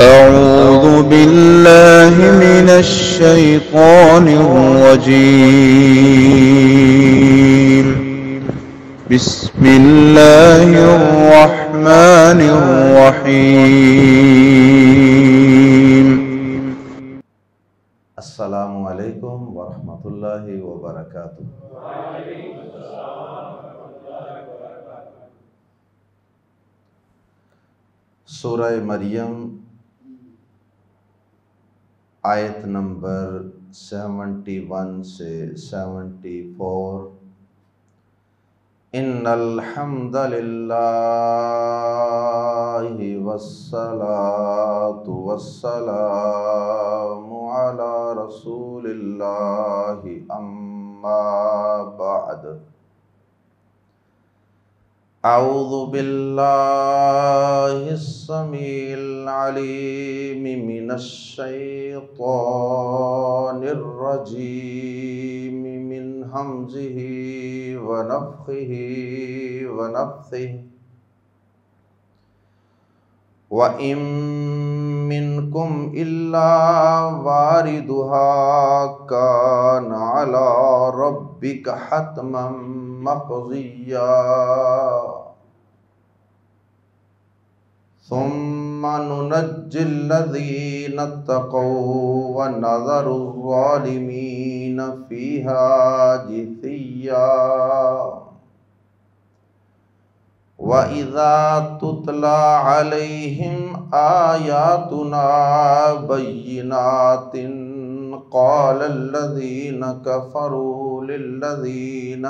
أعوذ بالله من الشيطان الرجيم. بسم الله الرحمن الرحيم. السلام عليكم ورحمة الله وبركاته. وعليكم السلام ورحمة الله وبركاته سورة مريم آیت نمبر سیونٹی ون سے سیونٹی فور۔ ان الحمد للہ والصلاة والسلام على رسول اللہ، اما بعد۔ اعوذ باللہ السمیع العلیم من الشیطان الرجیم من حمزه ونفخه ونفثه. وَإِن مِّنكُمْ إِلَّا وَارِدُهَا كَانَ عَلَى رَبِّكَ حَتْمًا مَّقْضِيًّا. ثُمَّ نُنَجِّي الَّذِينَ اتَّقَوْا وَنَذَرُ الظَّالِمِينَ فِيهَا جِثِيًّا. وَإِذَا تُتْلَى عَلَيْهِمْ آيَاتُنَا بَيِّنَاتٍ قَالَ الَّذِينَ كَفَرُوا لِلَّذِينَ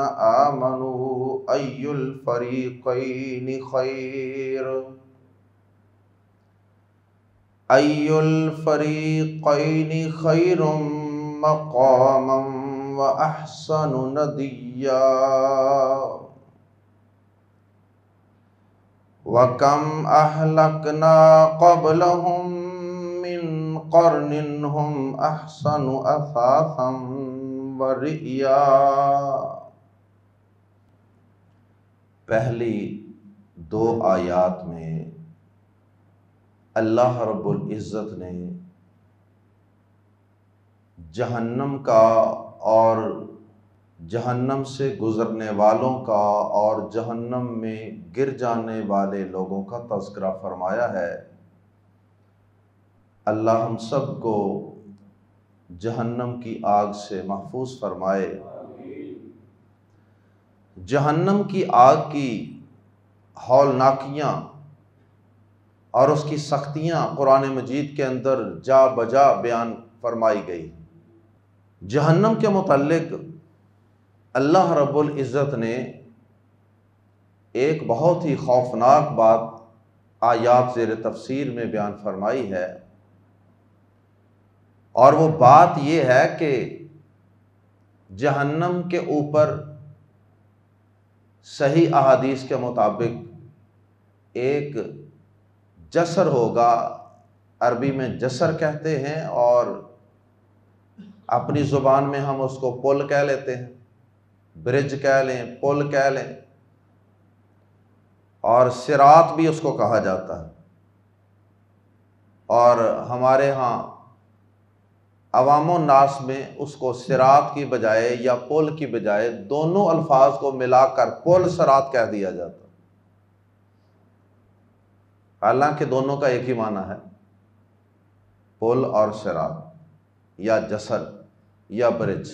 آمَنُوا أَيُّ الْفَرِيقَيْنِ خَيْرٌ؟ أَيُّ الْفَرِيقَيْنِ خَيْرٌ مَّقَامًا وَأَحْسَنُ نَدِيًّا؟ وَكَمْ أَهْلَكْنَا قَبْلَهُمْ مِنْ قَرْنٍ هُمْ أَحْسَنُ أَثَاثًا وَرِئْيًا. پہلی دو آیات میں اللہ رب العزت نے جہنم کا اور جہنم سے گزرنے والوں کا اور جہنم میں گر جانے والے لوگوں کا تذکرہ فرمایا ہے۔ اللہ ہم سب کو جہنم کی آگ سے محفوظ فرمائے۔ جہنم کی آگ کی ہولناکیاں اور اس کی سختیاں قرآن مجید کے اندر جا بجا بیان فرمائی گئی۔ جہنم کے متعلق اللہ رب العزت نے ایک بہت ہی خوفناک بات آیات زیر تفسیر میں بیان فرمائی ہے۔ اور وہ بات یہ ہے کہ جہنم کے اوپر صحیح احادیث کے مطابق ایک جسر ہوگا، عربی میں جسر کہتے ہیں اور اپنی زبان میں ہم اس کو پل کہہ لیتے ہیں، برج کہہ لیں، پل کہہ لیں۔ اور سرات بھی اس کو کہا جاتا ہے۔ اور ہمارے ہاں عوام و ناس میں اس کو سرات کی بجائے یا پل کی بجائے دونوں الفاظ کو ملا کر پل سرات کہہ دیا جاتا۔ حالانکہ دونوں کا ایک ہی معنی ہے، پل اور سرات یا جسر یا برج۔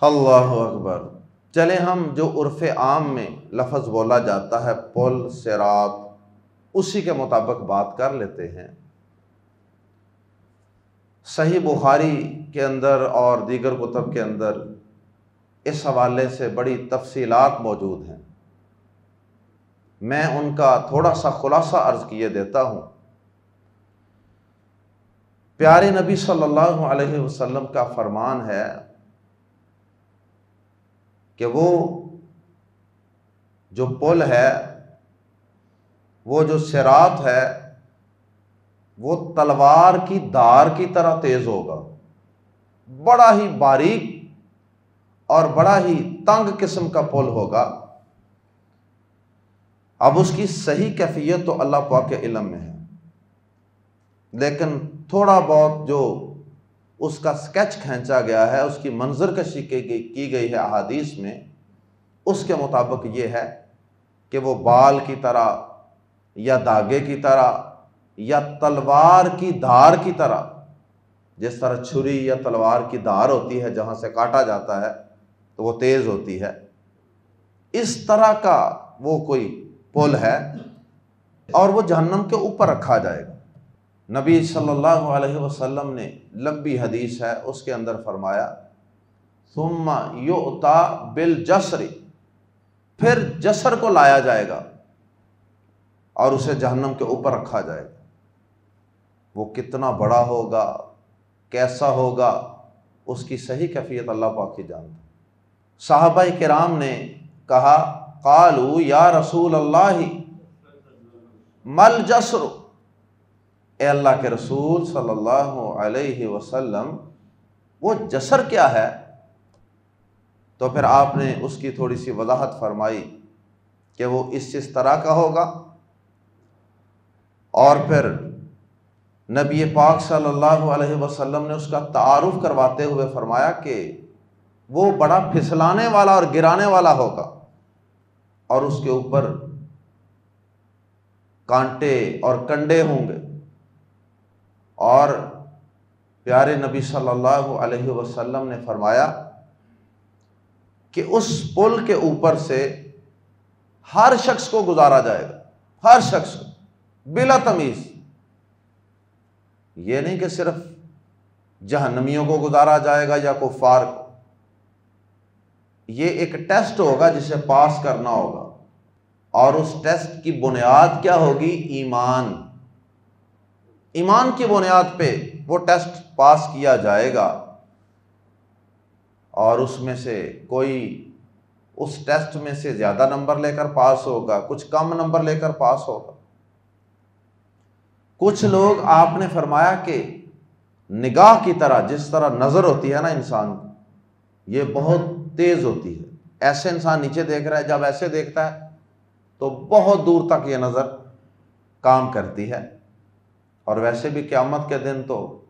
اللہ اکبر۔ چلے ہم جو عرف عام میں لفظ بولا جاتا ہے، پل سرات اسی کے مطابق بات کر لیتے ہیں۔ صحیح بخاری کے اندر اور دیگر کتب کے اندر اس حوالے سے بڑی تفصیلات موجود ہیں۔ میں ان کا تھوڑا سا خلاصہ عرض کیے دیتا ہوں۔ پیارے نبی صلی اللہ علیہ وسلم کا فرمان ہے کہ وہ جو پل ہے، وہ جو سرات ہے وہ تلوار کی دار کی طرح تیز ہوگا۔ بڑا ہی باریک اور بڑا ہی تنگ قسم کا پل ہوگا۔ اب اس کی صحیح کیفیت تو اللہ پاک کے علم میں ہے۔ لیکن تھوڑا بہت جو اس کا اسکیچ کھینچا گیا ہے، اس کی منظر کشی کی گئی ہے احادیث میں، اس کے مطابق یہ ہے کہ وہ بال کی طرح یا داغے کی طرح یا تلوار کی دھار کی طرح، جس طرح چھری یا تلوار کی دھار ہوتی ہے جہاں سے کاٹا جاتا ہے، تو وہ تیز ہوتی ہے۔ اس طرح کا وہ کوئی پل ہے اور وہ جہنم کے اوپر رکھا جائے گا۔ نبی صلی اللہ علیہ وسلم نے لمبی حدیث ہے، اس کے اندر فرمایا، ثم یوتا بل پھر جسر کو لایا جائے گا اور اسے جہنم کے اوپر رکھا جائے گا۔ وہ کتنا بڑا ہوگا، کیسا ہوگا، اس کی صحیح کیفیت اللہ پاک کی جانتا صحابہ کرام نے کہا قالو یا رسول اللہ، مل جسر۔ اے اللہ کے رسول صلی اللہ علیہ وسلم، وہ جسر کیا ہے؟ تو پھر آپ نے اس کی تھوڑی سی وضاحت فرمائی کہ وہ اس اس طرح کا ہوگا۔ اور پھر نبی پاک صلی اللہ علیہ وسلم نے اس کا تعارف کرواتے ہوئے فرمایا کہ وہ بڑا پھسلانے والا اور گرانے والا ہوگا۔ اور اس کے اوپر کانٹے اور کنڈے ہوں گے۔ اور پیارے نبی صلی اللہ علیہ وسلم نے فرمایا کہ اس پل کے اوپر سے ہر شخص کو گزارا جائے گا۔ ہر شخص کو، بلا تمیز۔ یہ نہیں کہ صرف جہنمیوں کو گزارا جائے گا یا کفار کو۔ یہ ایک ٹیسٹ ہوگا جسے پاس کرنا ہوگا۔ اور اس ٹیسٹ کی بنیاد کیا ہوگی؟ ایمان۔ ایمان کی بنیاد پہ وہ ٹیسٹ پاس کیا جائے گا۔ اور اس میں سے کوئی اس ٹیسٹ میں سے زیادہ نمبر لے کر پاس ہوگا، کچھ کم نمبر لے کر پاس ہوگا۔ کچھ لوگ آپ نے فرمایا کہ نگاہ کی طرح جس طرح نظر ہوتی ہے نا انسان یہ بہت تیز ہوتی ہے۔ ایسے انسان نیچے دیکھ رہا ہے، جب ایسے دیکھتا ہے تو بہت دور تک یہ نظر کام کرتی ہے۔ اور ویسے بھی قیامت کے دن تو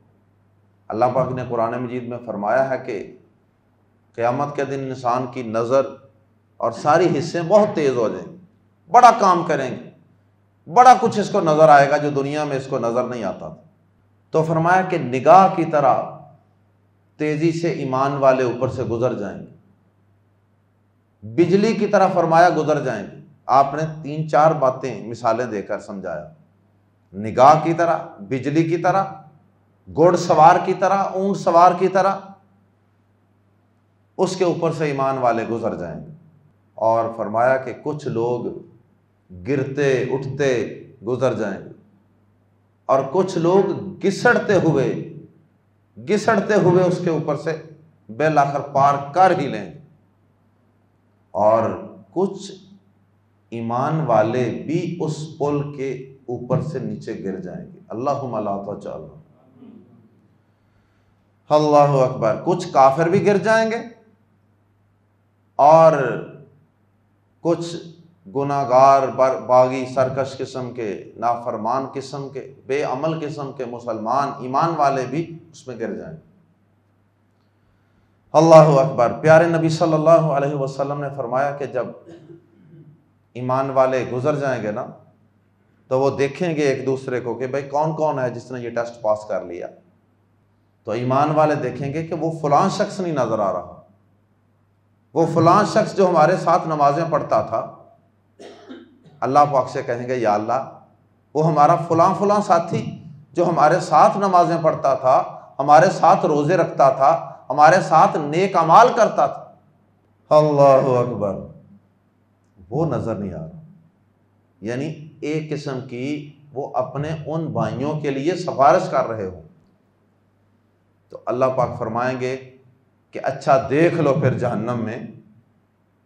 اللہ پاک نے قرآن مجید میں فرمایا ہے کہ قیامت کے دن انسان کی نظر اور ساری حصے بہت تیز ہو جائیں، بڑا کام کریں گے۔ بڑا کچھ اس کو نظر آئے گا جو دنیا میں اس کو نظر نہیں آتا تھا۔ تو فرمایا کہ نگاہ کی طرح تیزی سے ایمان والے اوپر سے گزر جائیں گے۔ بجلی کی طرح فرمایا گزر جائیں گے۔ آپ نے تین چار باتیں مثالیں دے کر سمجھایا۔ نگاہ کی طرح، بجلی کی طرح گوڑ سوار کی طرح، اونٹ سوار کی طرح اس کے اوپر سے ایمان والے گزر جائیں گے۔ اور فرمایا کہ کچھ لوگ گرتے، اٹھتے، گزر جائیں۔ گے اور کچھ لوگ گسڑتے ہوئے گسڑتے ہوئے اس کے اوپر سے بیل آخر پار کر ہی لیں۔ گے اور کچھ ایمان والے بھی اس پل کے اوپر سے نیچے گر جائیں گے۔ اللہ ملا چال اللہ اکبر۔ کچھ کافر بھی گر جائیں گے اور کچھ گناہ گار باغی، سرکش قسم کے، نافرمان قسم کے، بے عمل قسم کے مسلمان، ایمان والے بھی اس میں گر جائیں۔ اللہ اکبر۔ پیارے نبی صلی اللہ علیہ وسلم نے فرمایا کہ جب ایمان والے گزر جائیں گے نا، تو وہ دیکھیں گے ایک دوسرے کو کہ بھائی کون کون ہے جس نے یہ ٹیسٹ پاس کر لیا۔ تو ایمان والے دیکھیں گے کہ وہ فلاں شخص نہیں نظر آ رہا۔ وہ فلاں شخص جو ہمارے ساتھ نمازیں پڑھتا تھا اللہ پاک سے کہیں گے، یا اللہ، وہ ہمارا فلاں فلاں ساتھی جو ہمارے ساتھ نمازیں پڑھتا تھا، ہمارے ساتھ روزے رکھتا تھا، ہمارے ساتھ نیک امال کرتا تھا۔ اللہ اکبر۔ وہ نظر نہیں آ رہا۔ یعنی ایک قسم کی وہ اپنے ان بھائیوں کے لیے سفارش کر رہے ہوں۔ تو اللہ پاک فرمائیں گے کہ اچھا دیکھ لو پھر جہنم میں۔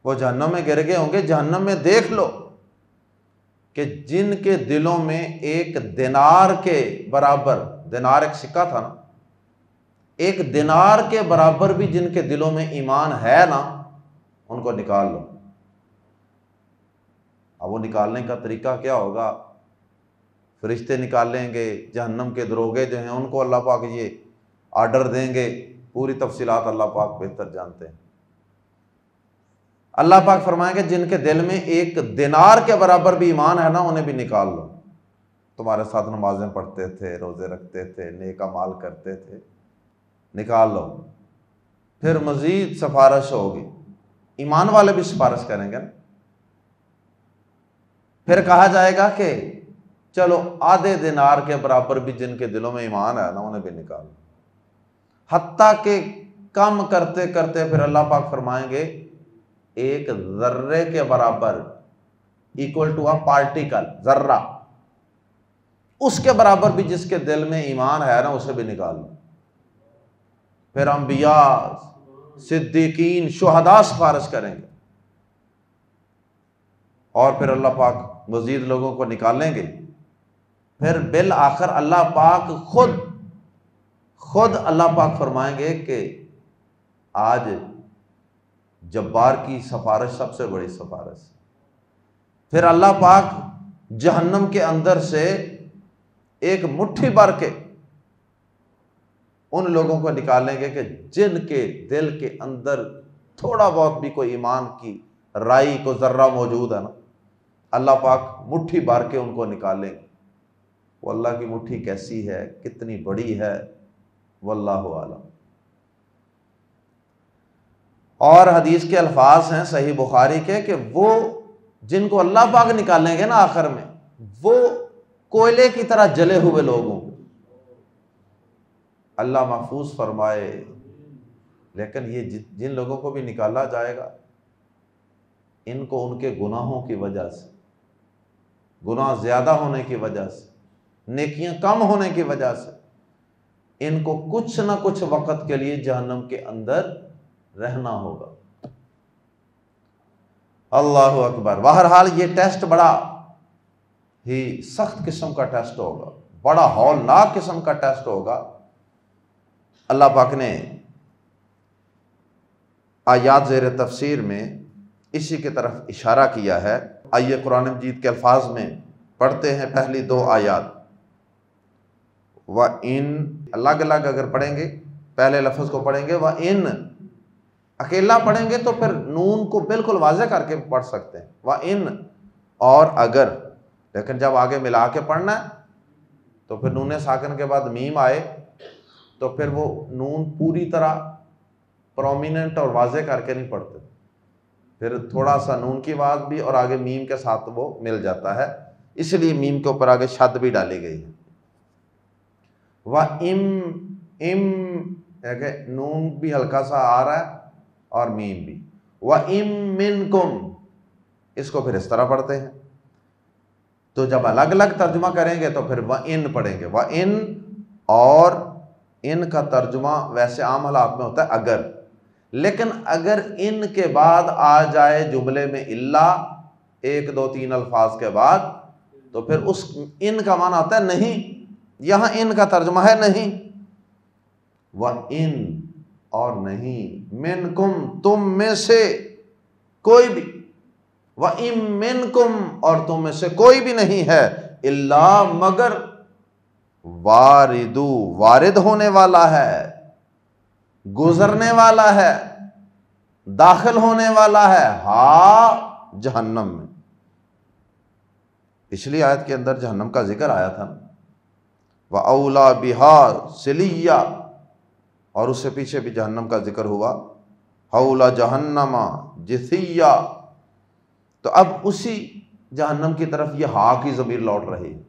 وہ جہنم میں گر گئے ہوں گے۔ جہنم میں دیکھ لو کہ جن کے دلوں میں ایک دینار کے برابر، دینار ایک سکہ تھا نا، ایک دینار کے برابر بھی جن کے دلوں میں ایمان ہے نا، ان کو نکال لو۔ اب وہ نکالنے کا طریقہ کیا ہوگا؟ فرشتے نکالیں گے، جہنم کے دروگے جو ہیں، ان کو اللہ پاک یہ آرڈر دیں گے۔ پوری تفصیلات اللہ پاک بہتر جانتے ہیں۔ اللہ پاک فرمائیں گے جن کے دل میں ایک دینار کے برابر بھی ایمان ہے نا، انہیں بھی نکال لو۔ تمہارے ساتھ نمازیں پڑھتے تھے، روزے رکھتے تھے نیکا مال کرتے تھے، نکال لو۔ پھر مزید سفارش ہوگی۔ ایمان والے بھی سفارش کریں گے نا۔ پھر کہا جائے گا کہ چلو، آدھے دینار کے برابر بھی جن کے دلوں میں ایمان ہے نا، انہیں بھی نکال لو۔ حتیٰ کہ کم کرتے کرتے پھر اللہ پاک فرمائیں گے ایک ذرے کے برابر اکول ٹو اے پارٹیکل ذرہ۔ اس کے برابر بھی جس کے دل میں ایمان ہے نا، اسے بھی نکال لو پھر انبیاء، صدیقین شہدا سفارش کریں گے۔ اور پھر اللہ پاک مزید لوگوں کو نکالیں گے۔ پھر بالآخر اللہ پاک خود خود اللہ پاک فرمائیں گے کہ آج جبار کی سفارش سب سے بڑی سفارش۔ پھر اللہ پاک جہنم کے اندر سے ایک مٹھی بھر کے ان لوگوں کو نکالیں گے کہ جن کے دل کے اندر تھوڑا بہت بھی کوئی ایمان کی رائی کو ذرہ موجود ہے نا، اللہ پاک مٹھی بھر کے ان کو نکالیں گے۔ وہ اللہ کی مٹھی کیسی ہے، کتنی بڑی ہے وہ اللہ عالم اور حدیث کے الفاظ ہیں صحیح بخاری کے کہ وہ جن کو اللہ پاک نکالیں گے نا آخر میں، وہ کوئلے کی طرح جلے ہوئے لوگ ہوں اللہ محفوظ فرمائے، لیکن یہ جن لوگوں کو بھی نکالا جائے گا، ان کو ان کے گناہوں کی وجہ سے، گناہ زیادہ ہونے کی وجہ سے، نیکیاں کم ہونے کی وجہ سے، ان کو کچھ نہ کچھ وقت کے لیے جہنم کے اندر رہنا ہوگا۔ اللہ اکبر۔ بہرحال یہ ٹیسٹ بڑا ہی سخت قسم کا ٹیسٹ ہوگا۔ بڑا ہولناک قسم کا ٹیسٹ ہوگا۔ اللہ پاک نے آیات زیر تفسیر میں اسی کی طرف اشارہ کیا ہے۔ آئیے قرآن مجید کے الفاظ میں پڑھتے ہیں پہلی دو آیات۔ و ان الگ الگ اگر پڑھیں گے، پہلے لفظ کو پڑھیں گے۔ وہ ان اکیلا پڑھیں گے تو پھر نون کو بالکل واضح کر کے پڑھ سکتے ہیں۔ وہ ان اور اگر، لیکن جب آگے ملا کے پڑھنا ہے، تو پھر نون ساکن کے بعد میم آئے، تو پھر وہ نون پوری طرح پرومیننٹ اور واضح کر کے نہیں پڑھتے۔ پھر تھوڑا سا نون کی آواز بھی اور آگے میم کے ساتھ وہ مل جاتا ہے۔ اس لیے میم کے اوپر آگے شد بھی ڈالی گئی ہے۔ وہ ام ام یعنی نون بھی ہلکا سا آ رہا ہے۔ اور میم بھی۔ وہ ام من کم اس کو پھر اس طرح پڑھتے ہیں۔ تو جب الگ الگ ترجمہ کریں گے تو پھر وہ ان پڑھیں گے۔ وہ ان اور ان کا ترجمہ ویسے عام حالات میں ہوتا ہے، اگر۔ لیکن اگر ان کے بعد آ جائے جملے میں اللہ ایک، دو، تین الفاظ کے بعد، تو پھر اس ان کا معنی ہوتا ہے نہیں۔ یہاں ان کا ترجمہ ہے نہیں۔ وہ ان اور نہیں۔ من کم تم میں سے کوئی بھی۔ وہ من کم اور تم میں سے کوئی بھی نہیں ہے اللہ مگر واردو، وارد ہونے والا ہے، گزرنے والا ہے، داخل ہونے والا ہے۔ ہا، جہنم میں۔ پچھلی آیت کے اندر جہنم کا ذکر آیا تھا۔ وہ اولا بہار سلیا اور اس سے پیچھے بھی جہنم کا ذکر ہوا۔ اولا جہنما جسیا تو اب اسی جہنم کی طرف یہ ہا کی ضمیر لوٹ رہی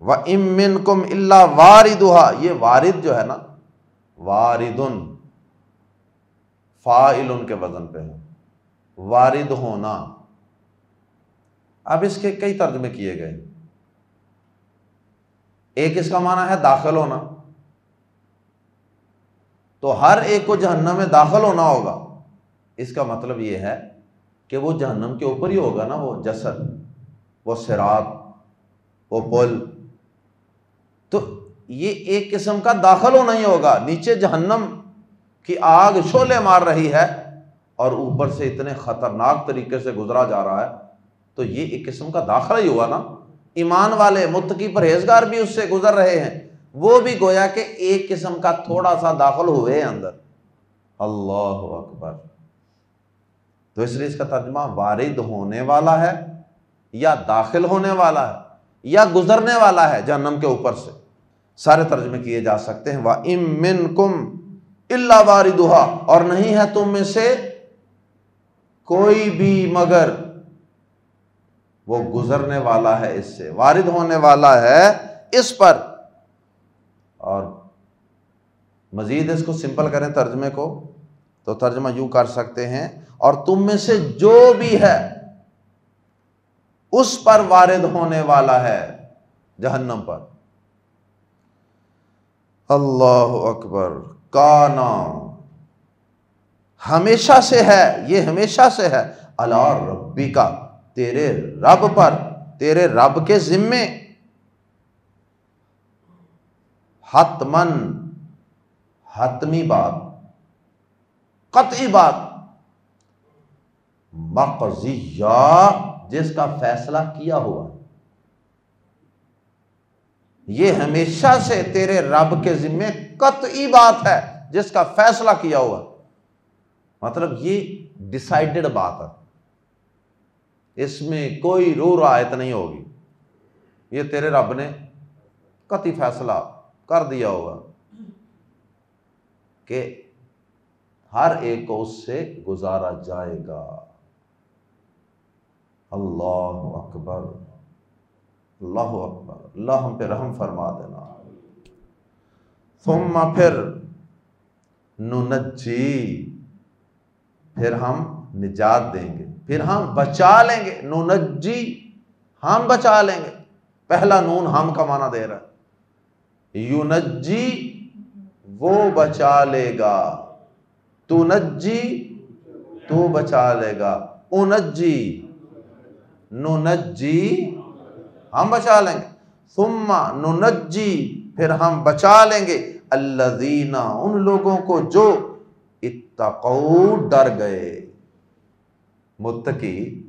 وہ امن کم اللہ وارد یہ وارد جو ہے نا، واردن فائل ان کے وزن پہ ہے۔ وارد ہونا۔ اب اس کے کئی ترجمے کیے گئے۔ ایک اس کا معنی ہے داخل ہونا۔ تو ہر ایک کو جہنم میں داخل ہونا ہوگا۔ اس کا مطلب یہ ہے کہ وہ جہنم کے اوپر ہی ہوگا نا، وہ جسد، وہ سرات وہ پل۔ تو یہ ایک قسم کا داخل ہونا ہی ہوگا۔ نیچے جہنم کی آگ شولے مار رہی ہے اور اوپر سے اتنے خطرناک طریقے سے گزرا جا رہا ہے۔ تو یہ ایک قسم کا داخلہ ہی ہوا نا۔ ایمان والے، متقی پرہیزگار بھی اس سے گزر رہے ہیں۔ وہ بھی گویا کہ ایک قسم کا تھوڑا سا داخل ہوئے اندر۔ اللہ اکبر۔ تو اس لیے اس کا ترجمہ وارد ہونے والا ہے یا داخل ہونے والا ہے یا گزرنے والا ہے جہنم کے اوپر سے۔ سارے ترجمے کیے جا سکتے ہیں۔ وہ امن کم اللہ اور نہیں ہے تم میں سے کوئی بھی مگر وہ گزرنے والا ہے اس سے۔ وارد ہونے والا ہے اس پر۔ اور مزید اس کو سمپل کریں ترجمے کو، تو ترجمہ یوں کر سکتے ہیں۔ اور تم میں سے جو بھی ہے، اس پر وارد ہونے والا ہے جہنم پر۔ اللہ اکبر کا نام ہمیشہ سے ہے، یہ ہمیشہ سے ہے۔ اللہ ربی کا، تیرے رب پر، تیرے رب کے ذمے۔ حتمن حتمی بات، قطعی بات، مقضیہ جس کا فیصلہ کیا ہوا۔ یہ ہمیشہ سے تیرے رب کے ذمے قطعی بات ہے جس کا فیصلہ کیا ہوا۔ مطلب یہ ڈسائڈڈ بات ہے۔ اس میں کوئی رو رعایت نہیں ہوگی۔ یہ تیرے رب نے قطعی فیصلہ کر دیا ہوگا کہ ہر ایک کو اس سے گزارا جائے گا۔ اللہ اکبر۔ اللہ اکبر۔ اللہ ہم پہ رحم فرما دینا۔ ثم پھر ننجی۔ پھر ہم نجات دیں گے۔ پھر ہم بچا لیں گے۔ ننجی ہم بچا لیں گے۔ پہلا نون ہم کا معنی دے رہا ہے۔ یونجی وہ بچا لے گا۔ تو نجی تو بچا لے گا۔ انجی ننجی ہم بچا لیں گے۔ ثم ننجی پھر ہم بچا لیں گے۔ اللہ ان لوگوں کو جو اتقو، ڈر گئے۔ متقی،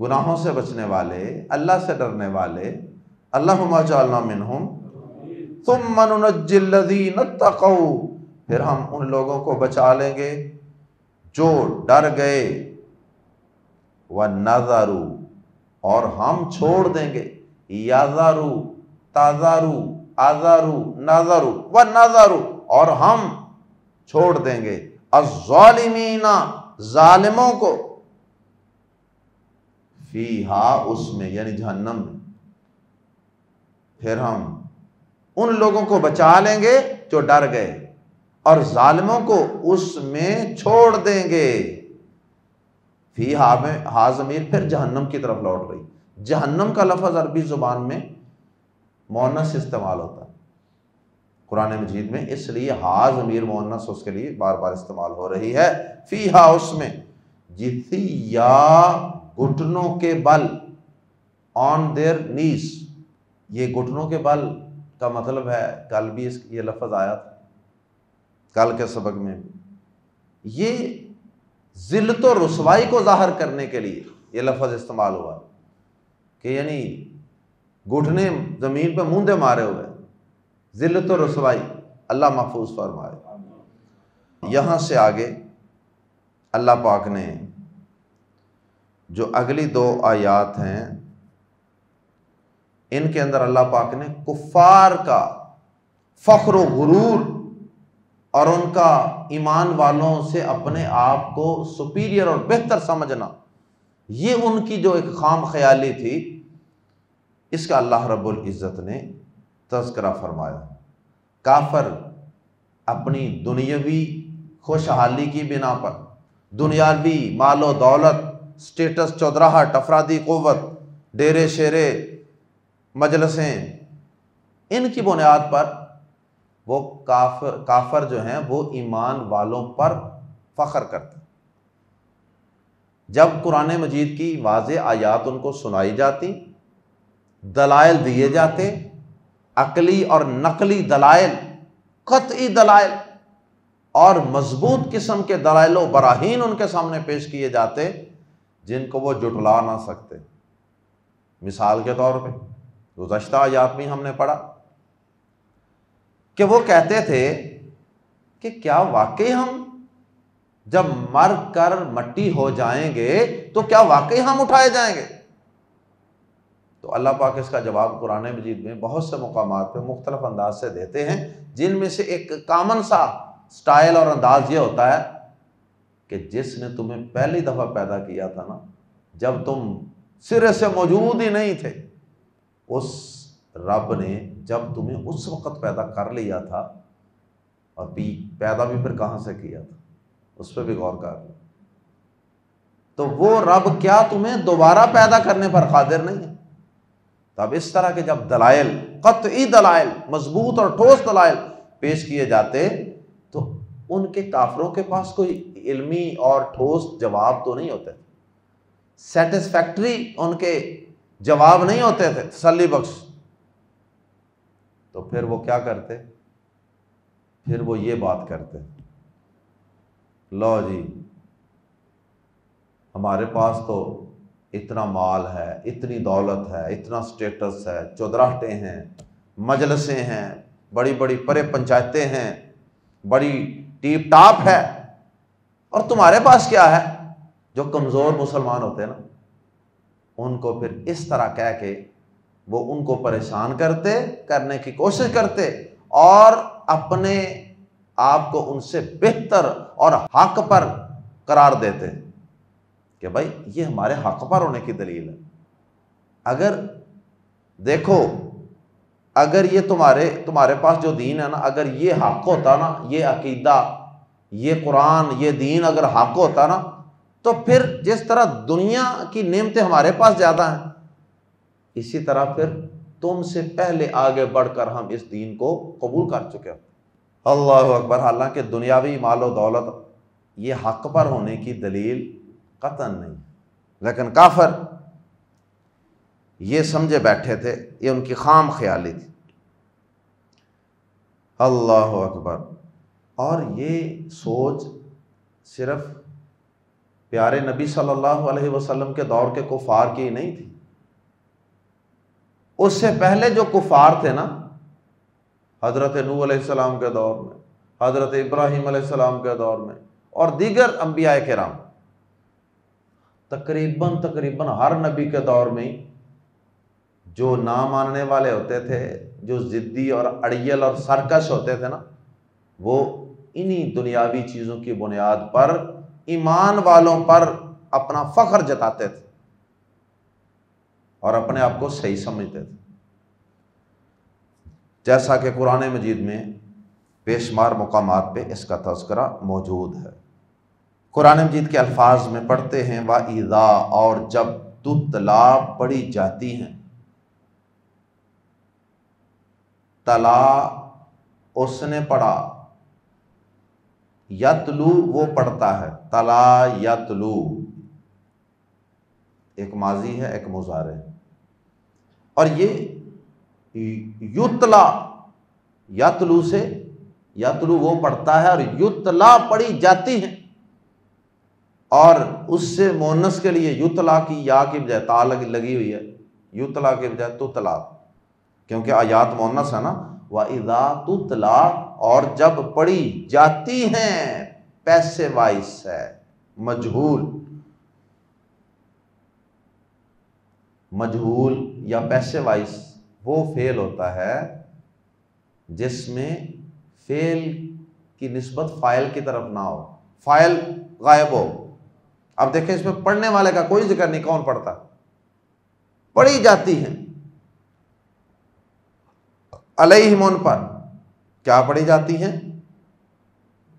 گناہوں سے بچنے والے، اللہ سے ڈرنے والے۔ اللہ جعلنا منہم۔ ثم ننجی الذین اتقو پھر ہم ان لوگوں کو بچا لیں گے جو ڈر گئے۔ وہ نظارو اور ہم چھوڑ دیں گے۔ یازارو تازارو آزارو نازارو و نازارو اور ہم چھوڑ دیں گے۔ الظالمین ظالموں کو۔ فی ہا اس میں یعنی جہنم میں۔ پھر ہم ان لوگوں کو بچا لیں گے جو ڈر گئے اور ظالموں کو اس میں چھوڑ دیں گے۔ فی ہا میں ضمیر پھر جہنم کی طرف لوٹ رہی جہنم کا لفظ عربی زبان میں مونس استعمال ہوتا ہے۔ قرآن مجید میں اس لیے ہا ضمیر مونس اس کے لیے بار بار استعمال ہو رہی ہے۔ فی ہا اس میں جتھی یا گھٹنوں کے بل آن دیر نیس۔ یہ گھٹنوں کے بل کا مطلب ہے کل بھی اس یہ لفظ آیا تھا۔ کل کے سبق میں۔ یہ ذلت و رسوائی کو ظاہر کرنے کے لیے یہ لفظ استعمال ہوا۔ کہ یعنی گھٹنے زمین پہ مندے مارے ہوئے۔ ذلت و رسوائی۔ اللہ محفوظ فرمائے۔ یہاں سے آگے اللہ پاک نے جو اگلی دو آیات ہیں ان کے اندر اللہ پاک نے کفار کا فخر و غرور اور ان کا ایمان والوں سے اپنے آپ کو سپیریئر اور بہتر سمجھنا، یہ ان کی جو ایک خام خیالی تھی، اس کا اللہ رب العزت نے تذکرہ فرمایا۔ کافر اپنی دنیاوی خوشحالی کی بنا پر، دنیاوی مال و دولت اسٹیٹس چودراہٹ، افرادی قوت، ڈیرے شیرے مجلسیں ان کی بنیاد پر وہ کافر کافر جو ہیں وہ ایمان والوں پر فخر کرتے جب قرآن مجید کی واضح آیات ان کو سنائی جاتی، دلائل دیے جاتے، عقلی اور نقلی دلائل، قطعی دلائل اور مضبوط قسم کے دلائل و براہین ان کے سامنے پیش کیے جاتے، جن کو وہ جٹلا نہ سکتے۔ مثال کے طور پہ گزشتہ آیات میں ہم نے پڑھا کہ وہ کہتے تھے کہ کیا واقعی ہم جب مر کر مٹی ہو جائیں گے تو کیا واقعی ہم اٹھائے جائیں گے؟ تو اللہ پاک اس کا جواب قرآن مجید میں بہت سے مقامات پہ مختلف انداز سے دیتے ہیں، جن میں سے ایک کامن سا سٹائل اور انداز یہ ہوتا ہے کہ جس نے تمہیں پہلی دفعہ پیدا کیا تھا نا، جب تم سرے سے موجود ہی نہیں تھے۔ اس رب نے جب تمہیں اس وقت پیدا کر لیا تھا اور پیدا بھی پھر کہاں سے کیا تھا؟ اس پہ بھی غور کر لو۔ تو وہ رب کیا تمہیں دوبارہ پیدا کرنے پر قادر نہیں ہے؟ تو اب اس طرح کے جب دلائل، قطعی دلائل، مضبوط اور ٹھوس دلائل پیش کیے جاتے، تو ان کے کافروں کے پاس کوئی علمی اور ٹھوس جواب تو نہیں ہوتے۔ سیٹسفیکٹری ان کے جواب نہیں ہوتے تھے، تسلی بخش۔ تو پھر وہ کیا کرتے؟ پھر وہ یہ بات کرتے، لو جی ہمارے پاس تو اتنا مال ہے، اتنی دولت ہے، اتنا اسٹیٹس ہے، چودراہٹیں ہیں، مجلسیں ہیں، بڑی بڑی پرے پنچایتیں ہیں، بڑی ٹیپ ٹاپ ہے۔ اور تمہارے پاس کیا ہے؟ جو کمزور مسلمان ہوتے ہیں نا ان کو پھر اس طرح کہہ کے وہ ان کو پریشان کرتے، کرنے کی کوشش کرتے اور اپنے آپ کو ان سے بہتر اور حق پر قرار دیتے کہ بھائی یہ ہمارے حق پر ہونے کی دلیل ہے۔ اگر دیکھو، اگر یہ تمہارے تمہارے پاس جو دین ہے نا، اگر یہ حق ہوتا نا، یہ عقیدہ، یہ قرآن، یہ دین اگر حق ہوتا نا تو پھر جس طرح دنیا کی نعمتیں ہمارے پاس زیادہ ہیں، اسی طرح پھر تم سے پہلے آگے بڑھ کر ہم اس دین کو قبول کر چکے اللہ اکبر، حالانکہ دنیاوی مال و دولت یہ حق پر ہونے کی دلیل قطن نہیں، لیکن کافر یہ سمجھے بیٹھے تھے، یہ ان کی خام خیالی تھی۔ اللہ اکبر، اور یہ سوچ صرف پیارے نبی صلی اللہ علیہ وسلم کے دور کے کفار کی نہیں تھی۔ اس سے پہلے جو کفار تھے نا، حضرت نو علیہ السلام کے دور میں، حضرت ابراہیم علیہ السلام کے دور میں، اور دیگر انبیاء کرام، تقریباً تقریباً ہر نبی کے دور میں جو نہ ماننے والے ہوتے تھے، جو ضدی اور اڑیل اور سرکش ہوتے تھے نا، وہ انہی دنیاوی چیزوں کی بنیاد پر ایمان والوں پر اپنا فخر جتاتے تھے اور اپنے آپ کو صحیح سمجھتے تھے۔ جیسا کہ قرآن مجید میں بے شمار مقامات پہ اس کا تذکرہ موجود ہے۔ قرآن مجید کے الفاظ میں پڑھتے ہیں، وا ایزا اور جب تلا پڑی جاتی ہیں، تلا اس نے پڑھا۔ یتلو وہ پڑھتا ہے تلا یتلو۔ ایک ماضی ہے، ایک مظاہرے اور یہ یتلا، یتلو سے یتلو وہ پڑھتا ہے اور یتلا پڑھی جاتی ہے۔ اور اس سے مونس کے لیے یوتلا کی یا کی بجائے تا لگی ہوئی ہے۔ یوتلا کے بجائے تو تلا کیونکہ آیات مونس ہے نا۔ وہ ادا تلا اور جب پڑھی جاتی ہیں، پیسے وائس ہے مجہول مجہول یا پیسے وائس وہ فیل ہوتا ہے جس میں فیل کی نسبت فائل کی طرف نہ ہو۔ فائل غائب ہو۔ اب دیکھیں اس میں پڑھنے والے کا کوئی ذکر نہیں، کون پڑھتا؟ پڑھی جاتی ہیں۔ من پر۔ کیا پڑھی جاتی ہیں؟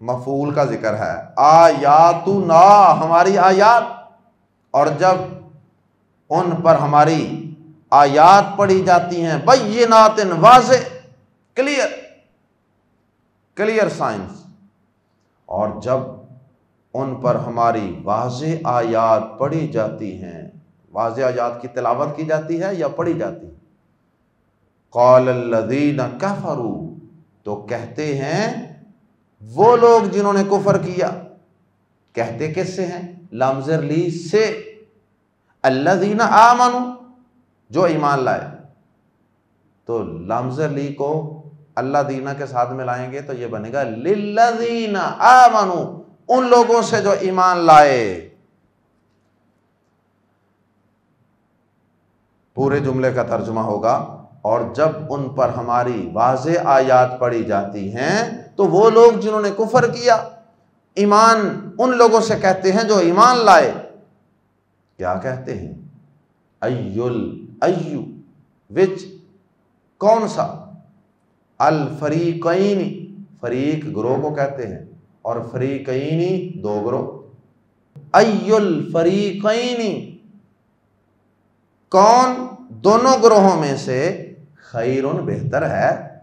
مفول کا ذکر ہے۔ آیات نا ہماری آیات۔ اور جب ان پر ہماری آیات پڑھی جاتی ہیں، بینات واضح کلیئر کلیئر سائنس اور جب ان پر ہماری واضح آیات پڑھی جاتی ہیں، واضح آیات کی تلاوت کی جاتی ہے یا پڑھی جاتی ہے؟ قال الذین کفروا تو کہتے ہیں وہ لوگ جنہوں نے کفر کیا۔ کہتے کس سے ہیں؟ لمزر لی سے۔ اللہ دینا آ جو ایمان لائے۔ تو لمزر لی کو اللہ دینا کے ساتھ ملائیں گے تو یہ بنے گا للذین آمنو ان لوگوں سے جو ایمان لائے۔ پورے جملے کا ترجمہ ہوگا۔ اور جب ان پر ہماری واضح آیات پڑھی جاتی ہیں، تو وہ لوگ جنہوں نے کفر کیا، ایمان ان لوگوں سے کہتے ہیں جو ایمان لائے۔ کیا کہتے ہیں؟ ایل، ایو، وچ، کون سا؟ الفریقینی فریق گروہ کو کہتے ہیں اور فریقینی دو گروہ۔ ایل فریقینی کون؟ دونوں گروہوں میں سے خیرون بہتر ہے۔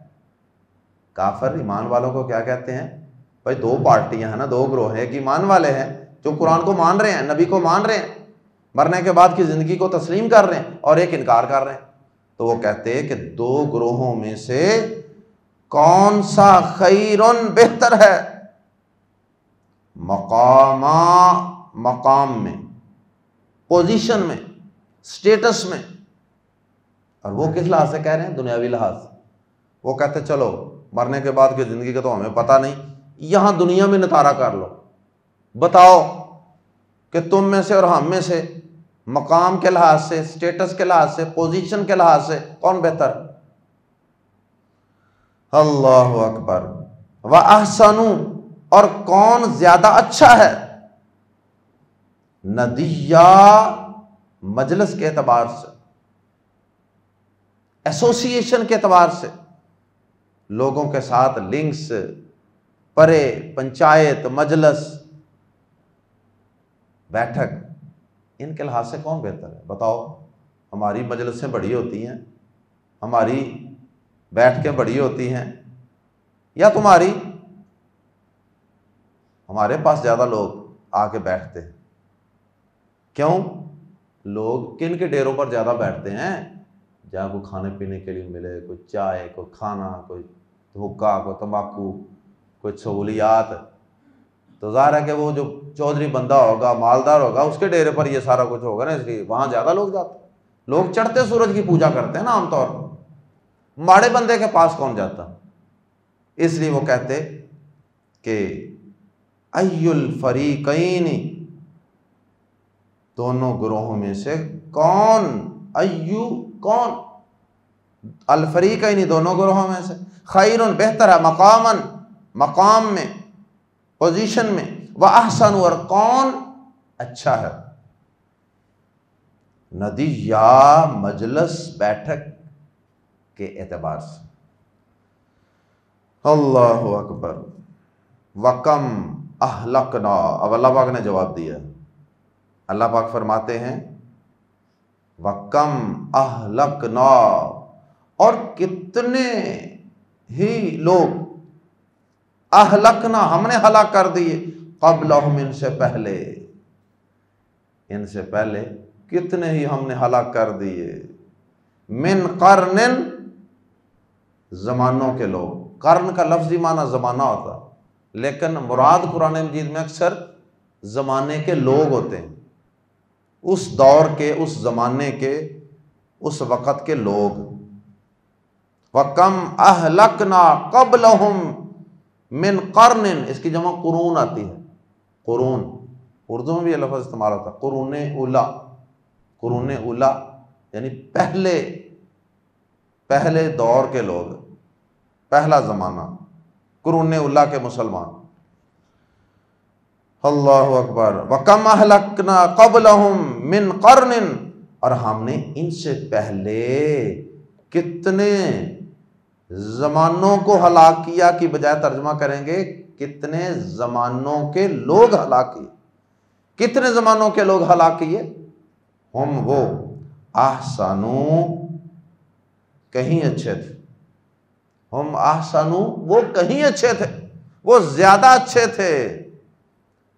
کافر ایمان والوں کو کیا کہتے ہیں؟ بھائی دو پارٹیاں ہیں نا، دو گروہ ہیں، ایک ایمان والے ہیں جو قرآن کو مان رہے ہیں، نبی کو مان رہے ہیں، مرنے کے بعد کی زندگی کو تسلیم کر رہے ہیں اور ایک انکار کر رہے ہیں۔ تو وہ کہتے ہیں کہ دو گروہوں میں سے کون سا خیرون بہتر ہے؟ مقام مقام میں، پوزیشن میں اسٹیٹس میں۔ اور وہ کس لحاظ سے کہہ رہے ہیں؟ دنیاوی لحاظ وہ کہتے چلو، مرنے کے بعد کی زندگی کا تو ہمیں پتہ نہیں۔ یہاں دنیا میں نتارا کر لو۔ بتاؤ کہ تم میں سے اور ہم میں سے مقام کے لحاظ سے اسٹیٹس کے لحاظ سے پوزیشن کے لحاظ سے کون بہتر؟ اللہ اکبر۔ و احسن اور کون زیادہ اچھا ہے؟ ندیا مجلس کے اعتبار سے۔ ایسوسیشن کے اعتبار سے لوگوں کے ساتھ لنکس پرے، پنچایت، مجلس، بیٹھک، ان کے لحاظ سے کون بہتر ہے؟ بتاؤ، ہماری مجلسیں بڑی ہوتی ہیں، ہماری بیٹھ کے بڑی ہوتی ہیں، یا تمہاری؟ ہمارے پاس زیادہ لوگ آ کے بیٹھتے ہیں۔ کیوں؟ لوگ کن کے ڈیروں پر زیادہ بیٹھتے ہیں؟ جہاں کوئی کھانے پینے کے لیے ملے، کوئی چائے، کوئی کھانا، کوئی حکا کوئی تمباکو، کوئی سہولیات۔ تو ظاہر ہے کہ وہ جو چودھری بندہ ہوگا، مالدار ہوگا، اس کے ڈیرے پر یہ سارا کچھ ہوگا نا، اس لیے وہاں زیادہ لوگ جاتے لوگ چڑھتے سورج کی پوجا کرتے ہیں نا عام طور۔ پر ماڑے بندے کے پاس کون جاتا؟ اس لیے وہ کہتے کہ الفریقین، دونوں گروہوں میں سے کون؟ ایو کون؟ الفریق نہیں دونوں گروہوں میں سے۔ خیر بہتر ہے مقام مقام میں پوزیشن میں۔ وہ احسن اور کون؟ اچھا ہے۔ ندی یا مجلس بیٹھک کے اعتبار سے۔ اللہ اکبر۔ وکم اہلکنا اب اللہ پاک نے جواب دیا۔ اللہ پاک فرماتے ہیں وکم اہلکنا اور کتنے ہی لوگ اہلکنا ہم نے ہلاک کر دیے قبل ان سے پہلے۔ ان سے پہلے کتنے ہی ہم نے ہلاک کر دیے۔ من قرن زمانوں کے لوگ۔ کرن کا لفظی معنی زمانہ ہوتا، لیکن مراد قرآن مجید میں اکثر زمانے کے لوگ ہوتے ہیں۔ اس دور کے، اس زمانے کے، اس وقت کے لوگ۔ کم اہلکنا قبل من قرن۔ اس کی جمع قرون آتی ہے۔ قرون۔ اردو میں بھی یہ لفظ استعمال ہوتا ہے۔ قرون اولا۔ قرون اولا۔ یعنی پہلے پہلے دور کے لوگ۔ پہلا زمانہ۔ قرون اولا کے مسلمان۔ اللہ اکبر. وکم اہلکنا قبل من قرن. اور ہم نے ان سے پہلے کتنے زمانوں کو ہلاک کیا کی بجائے ترجمہ کریں گے کتنے زمانوں کے لوگ ہلاک کیے. کتنے زمانوں کے لوگ ہلاک کیے؟ ہم وہ آسانو کہیں اچھے تھے. ہم آسانو وہ کہیں اچھے تھے. وہ زیادہ اچھے تھے.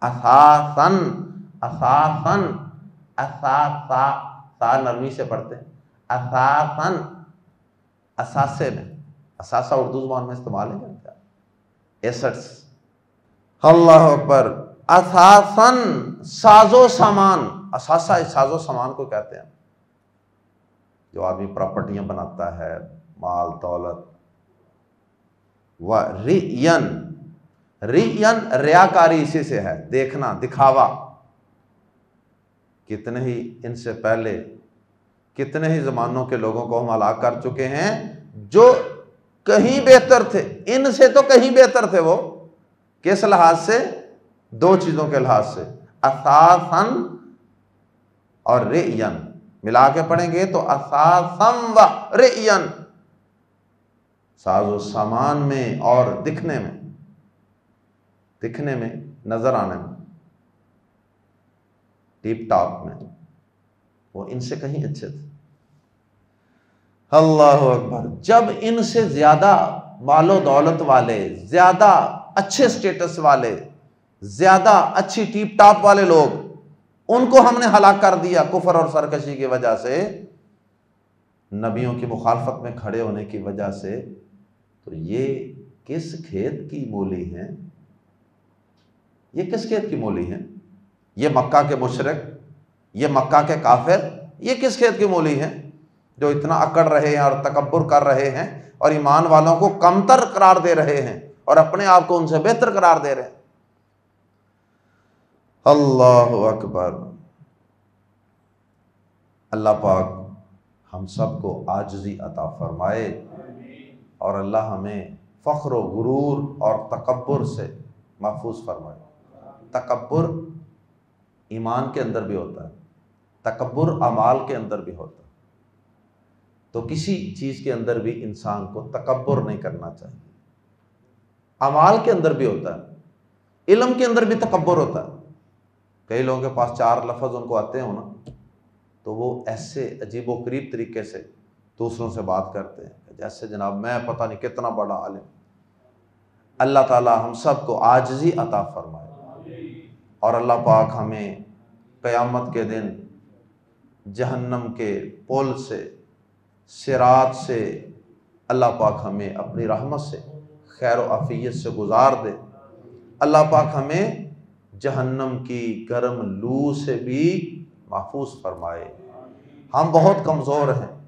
اساسن اساسن اساسا سا نرمی سے پڑھتے ہیں۔ اساسن اثاثے میں اثاثہ اردو زبان میں استعمال نہیں کرتا ایسٹس۔ اللہ اکبر۔ اثاثن ساز و سامان۔ اثاثہ ساز و سامان کو کہتے ہیں۔ جو آدمی پراپرٹیاں بناتا ہے، مال، دولت۔ و ریئن ریئن ریاکاری اسی سے ہے، دیکھنا، دکھاوا۔ کتنے ہی ان سے پہلے، کتنے ہی زمانوں کے لوگوں کو ہم ہلاک کر چکے ہیں جو کہیں بہتر تھے۔ ان سے تو کہیں بہتر تھے وہ۔ کس لحاظ سے؟ دو چیزوں کے لحاظ سے۔ اثاثن اور ریئن۔ ملا کے پڑھیں گے تو اثاثم و ریئن۔ ساز و سامان میں اور دکھنے میں۔ دکھنے میں، نظر آنے میں ٹیپ ٹاپ میں، وہ ان سے کہیں اچھے تھے۔ اللہ اکبر، جب ان سے زیادہ مال و دولت والے، زیادہ اچھے سٹیٹس والے، زیادہ اچھی ٹیپ ٹاپ والے لوگ، ان کو ہم نے ہلاک کر دیا کفر اور سرکشی کی وجہ سے، نبیوں کی مخالفت میں کھڑے ہونے کی وجہ سے، تو یہ کس کھیت کی مولی ہے یہ کس کھیت کی مولی ہے یہ مکہ کے مشرق، یہ مکہ کے کافر، یہ کس کھیت کی مولی ہے جو اتنا اکڑ رہے ہیں اور تکبر کر رہے ہیں اور ایمان والوں کو کمتر قرار دے رہے ہیں اور اپنے آپ کو ان سے بہتر قرار دے رہے ہیں۔ اللہ اکبر۔ اللہ پاک ہم سب کو آجزی عطا فرمائے اور اللہ ہمیں فخر و غرور اور تکبر سے محفوظ فرمائے۔ تکبر ایمان کے اندر بھی ہوتا ہے، تکبر امال کے اندر بھی ہوتا ہے۔ تو کسی چیز کے اندر بھی انسان کو تکبر نہیں کرنا چاہیے۔ امال کے اندر بھی ہوتا ہے، علم کے اندر بھی تکبر ہوتا ہے۔ کئی لوگوں کے پاس چار لفظ ان کو آتے ہیں نا، تو وہ ایسے عجیب و قریب طریقے سے دوسروں سے بات کرتے ہیں جیسے جناب میں پتہ نہیں کتنا بڑا عالم۔ اللہ تعالیٰ ہم سب کو آجزی عطا فرمائے۔ اور اللہ پاک ہمیں قیامت کے دن جہنم کے پل سے، سرات سے اللہ پاک ہمیں اپنی رحمت سے، خیر و عفیت سے گزار دے۔ اللہ پاک ہمیں جہنم کی گرم لو سے بھی محفوظ فرمائے۔ ہم بہت کمزور ہیں۔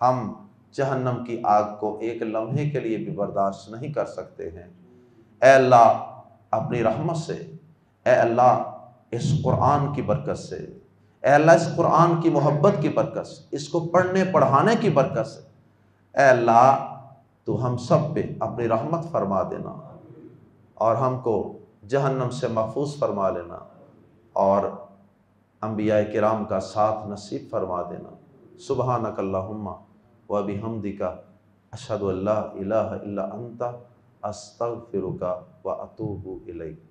ہم جہنم کی آگ کو ایک لمحے کے لیے بھی برداشت نہیں کر سکتے ہیں۔ اے اللہ، اپنی رحمت سے اے اللہ، اس قرآن کی برکت سے۔ اے اللہ، اس قرآن کی محبت کی برکت سے۔ اس کو پڑھنے، پڑھانے کی برکت سے۔ اے اللہ، تو ہم سب پہ اپنی رحمت فرما دینا۔ اور ہم کو جہنم سے محفوظ فرما لینا۔ اور انبیاء کرام کا ساتھ نصیب فرما دینا۔ سبحانک اللہم و ابی اشہد اللہ الہ الا انت، استغفرک و اتوب الیک۔